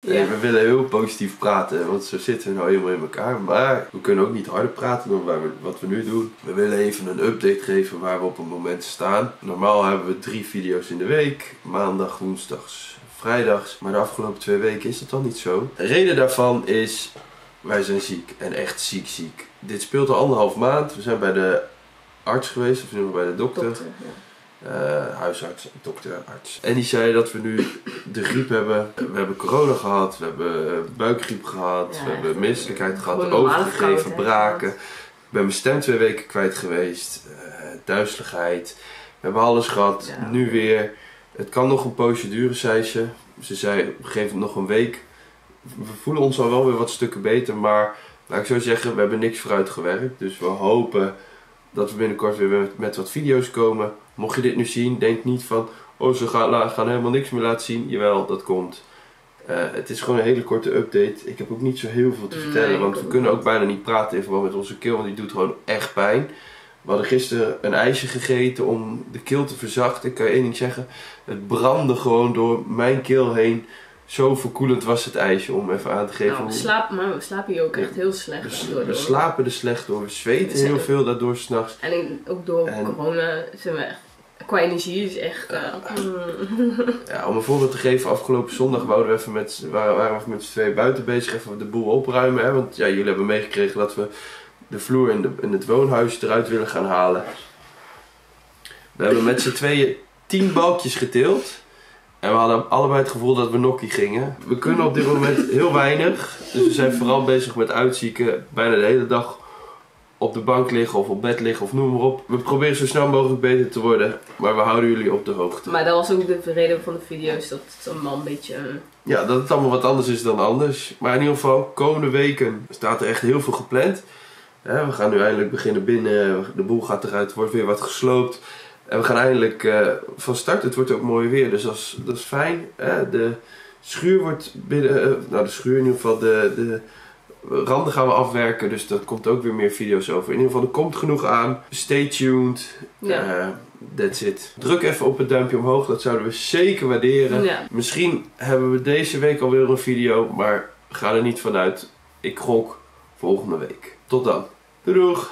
Nee, we willen heel positief praten, want zo zitten we nou helemaal in elkaar. Maar we kunnen ook niet harder praten dan waar we, wat we nu doen. We willen even een update geven waar we op het moment staan. Normaal hebben we drie video's in de week. Maandag, woensdags, vrijdags. Maar de afgelopen twee weken is dat dan niet zo. De reden daarvan is, wij zijn ziek. En echt ziek ziek. Dit speelt al anderhalf maand. We zijn bij de arts geweest, of we bij de dokter. Dokter, ja. Eh, huisarts, dokter, arts. En die zei dat we nu de griep hebben. We hebben corona gehad, we hebben eh, buikgriep gehad, Ja, we hebben misselijkheid gehad, overgegeven, braken. Ik ben mijn stem twee weken kwijt geweest, eh, duizeligheid. We hebben alles gehad, Ja. nu weer. Het kan nog een poosje duren, zei ze. Ze zei, geef het nog een week. We voelen ons al wel weer wat stukken beter, maar laat ik zo zeggen, we hebben niks vooruit gewerkt. Dus we hopen dat we binnenkort weer met, met wat video's komen. Mocht je dit nu zien, denk niet van, oh ze gaan, helemaal niks meer laten zien. Jawel, dat komt. Eh, het is gewoon een hele korte update. Ik heb ook niet zo heel veel te vertellen, want we kunnen ook bijna niet praten in verband met onze keel, want die doet gewoon echt pijn. We hadden gisteren een ijsje gegeten om de keel te verzachten. Ik kan je één ding zeggen, het brandde gewoon door mijn keel heen. Zo verkoelend was het ijsje, om even aan te geven. Nou, we slapen, maar we slapen hier ook echt heel slecht. we, door we slapen er slecht door, we zweten heel veel daardoor s'nachts. En ook door En- corona zijn we echt... Qua energie is echt... eh, mm. Ja, om een voorbeeld te geven, afgelopen zondag wouden we even met, waren, waren we even met z'n tweeën buiten bezig, even de boel opruimen. Hè? Want ja, jullie hebben meegekregen dat we de vloer in, de, in het woonhuis eruit willen gaan halen. We hebben met z'n tweeën tien balkjes geteeld. En we hadden allebei het gevoel dat we nokkie gingen. We kunnen op dit moment heel weinig. Dus we zijn vooral bezig met uitzieken. Bijna de hele dag op de bank liggen of op bed liggen of noem maar op. We proberen zo snel mogelijk beter te worden. Maar we houden jullie op de hoogte. Maar dat was ook de reden van de video's, dat het allemaal een beetje... eh, Ja, dat het allemaal wat anders is dan anders. Maar in ieder geval, komende weken staat er echt heel veel gepland. We gaan nu eindelijk beginnen binnen. De boel gaat eruit, er wordt weer wat gesloopt. En we gaan eindelijk eh, van start. Het wordt ook mooi weer, dus dat is, dat is fijn. Hè. De schuur wordt binnen... eh, nou, de schuur in ieder geval. De, de randen gaan we afwerken, dus daar komt ook weer meer video's over. In ieder geval, er komt genoeg aan. Stay tuned. Ja. Eh, that's it. Druk even op het duimpje omhoog, dat zouden we zeker waarderen. ja. Misschien hebben we deze week alweer een video, maar ga er niet vanuit. Ik gok volgende week. Tot dan. Doei doeg!